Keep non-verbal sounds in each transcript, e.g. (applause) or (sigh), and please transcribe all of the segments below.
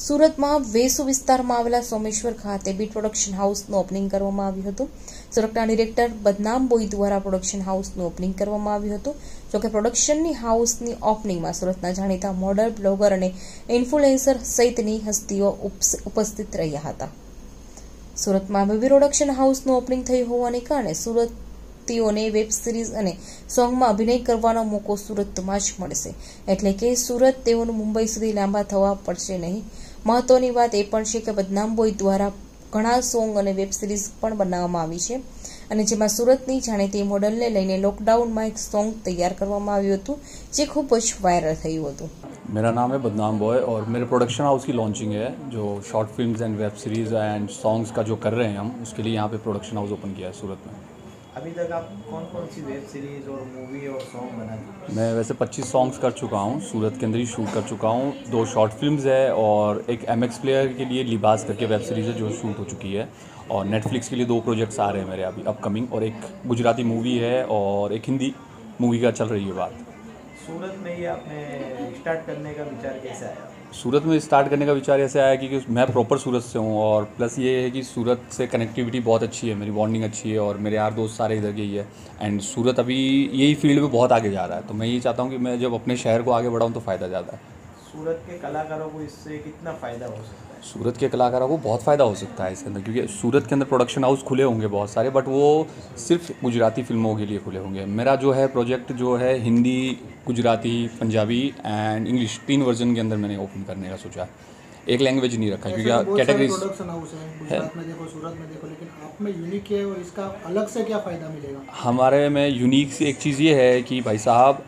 સુરતમાં વેસુ વિસ્તારમાં આવેલા સોમેશ્વર ખાતે બીટ પ્રોડક્શન હાઉસનું ઓપનિંગ કરવામાં આવ્યું હતું. સુરતના ડિરેક્ટર બદનામ બોઈ દ્વારા પ્રોડક્શન હાઉસનું ઓપનિંગ કરવામાં આવ્યું હતું. જોકે પ્રોડક્શનની હાઉસની ઓપનિંગમાં સુરતના જાણીતા મોડલ બ્લોગર અને ઇન્ફ્લુએન્સર સહિતની હસ્તીઓ ઉપસ્થિત રહ્યા હતા. સુરતમાં બેબી પ્રોડક્શન હાઉસનું ઓપનિંગ થયું હોવાને કારણે સુરત વેબ સિરીઝ અને સોંગમાં અભિનય કરવાનો મોકો સુરતમાં જ મળશે. એટલે કે સુરત તેઓનું મુંબઈ સુધી લાંબા થવા પડશે નહીં. મહત્વની વાત એ પણ છે કે બદનામ બોય દ્વારા ઘણા સોંગ અને વેબ સિરીઝ પણ બનાવવામાં આવી છે અને જેમાં સુરતની જાણીતી મોડલને લઈને લોકડાઉનમાં એક સોંગ તૈયાર કરવામાં આવ્યું હતું જે ખૂબ જ વાયરલ થયું હતું मेरा नाम है बदनाम बॉय और मेरे प्रोडक्शन हाउस की लॉन्चिंग है जो short films and web series and songs का जो कर रहे हैं हम उसके लिए यहाँ पे प्रोडक्शन हाउस ओपन किया है सूरत में अभी तक आप कौन कौन सी वेब सीरीज़ और मूवी और सॉन्ग बना चुके मैं वैसे 25 सॉन्ग्स कर चुका हूँ सूरत के अंदर ही शूट कर चुका हूँ। दो शॉर्ट फिल्म्स है और एक एम एक्स प्लेयर के लिए लिबास करके वेब सीरीज़ है जो शूट हो चुकी है। और नेटफ्लिक्स के लिए दो प्रोजेक्ट्स आ रहे हैं मेरे अभी अपकमिंग और एक गुजराती मूवी है और एक हिंदी मूवी का चल रही है बात। सूरत में ही आपने स्टार्ट करने का विचार कैसे आया? सूरत में स्टार्ट करने का विचार ऐसे आया कि कि मैं प्रॉपर सूरत से हूँ और प्लस ये है कि सूरत से कनेक्टिविटी बहुत अच्छी है, मेरी बॉन्डिंग अच्छी है और मेरे यार दोस्त सारे इधर के ही है। एंड सूरत अभी यही फ़ील्ड में बहुत आगे जा रहा है। तो मैं ये चाहता हूँ कि मैं जब अपने शहर को आगे बढ़ाऊँ तो फ़ायदा ज़्यादा है। सूरत के कलाकारों को इससे कितना फ़ायदा हो सकता है? सूरत के कलाकारों को बहुत फ़ायदा हो सकता है इसके अंदर, क्योंकि सूरत के अंदर प्रोडक्शन हाउस खुले होंगे बहुत सारे बट वो सिर्फ़ गुजराती फ़िल्मों के लिए खुले होंगे। मेरा जो है प्रोजेक्ट जो है हिंदी, गुजराती, पंजाबी एंड इंग्लिश तीन वर्जन के अंदर मैंने ओपन करने का सोचा एक लैंग्वेज नहीं रखा क्योंकि कैटेगरीज है हमारे में देखो सूरत में देखो लेकिन आप में यूनिक है और इसका अलग से क्या फ़ायदा मिलेगा? हमारे में यूनिक एक चीज़ ये है कि भाई साहब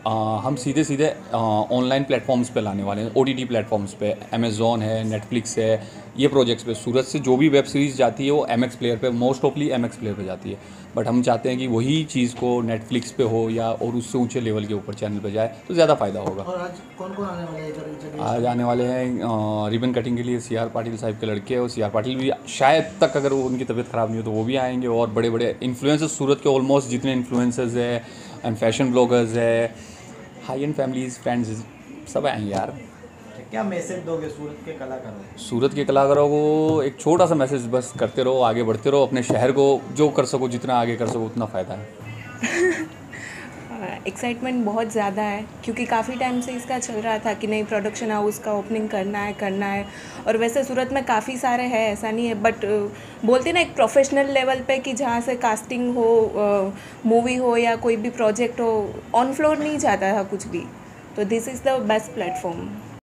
हम सीधे सीधे ऑनलाइन प्लेटफॉर्म्स पे लाने वाले हैं ओ टी टी प्लेटफॉर्म्स पे अमेज़ोन है नेटफ्लिक्स है ये प्रोजेक्ट्स पे सूरत से जो भी वेब सीरीज़ जाती है वो एम एक्स प्लेयर पे मोस्ट ऑफली एम एक्स प्लेयर पे जाती है। बट हम चाहते हैं कि वही चीज़ को नेटफ्लिक्स पे हो या और उससे ऊँचे लेवल के ऊपर चैनल पे जाए तो ज़्यादा फ़ायदा होगा। और आज कौन कौन आने वाले हैं आज आने वाले हैं रिबन कटिंग के लिए सी आर पाटिल साहब के लड़के और सी आर पाटिल भी शायद तक अगर उनकी तबीयत ख़राब नहीं हो तो वो भी आएँगे और बड़े बड़े इन्फ्लुएंसर्स सूरत के ऑलमोस्ट जितने इन्फ्लुएंसर्स है एंड फ़ैशन ब्लॉगर्स है हाई एंड फैमिलीज़ फ्रेंड्स सब आएँगे यार। क्या मैसेज दोगे सूरत के कलाकारों को? सूरत के कलाकारों को एक छोटा सा मैसेज बस करते रहो आगे बढ़ते रहो अपने शहर को जो कर सको जितना आगे कर सको उतना फ़ायदा है। (laughs) एक्साइटमेंट बहुत ज़्यादा है क्योंकि काफ़ी टाइम से इसका चल रहा था कि नहीं प्रोडक्शन हाउस का ओपनिंग करना है करना है। और वैसे सूरत में काफ़ी सारे हैं ऐसा नहीं है बट बोलते ना एक प्रोफेशनल लेवल पे कि जहाँ से कास्टिंग हो मूवी हो या कोई भी प्रोजेक्ट हो ऑन फ्लोर नहीं जाता था कुछ भी। तो this is the best platform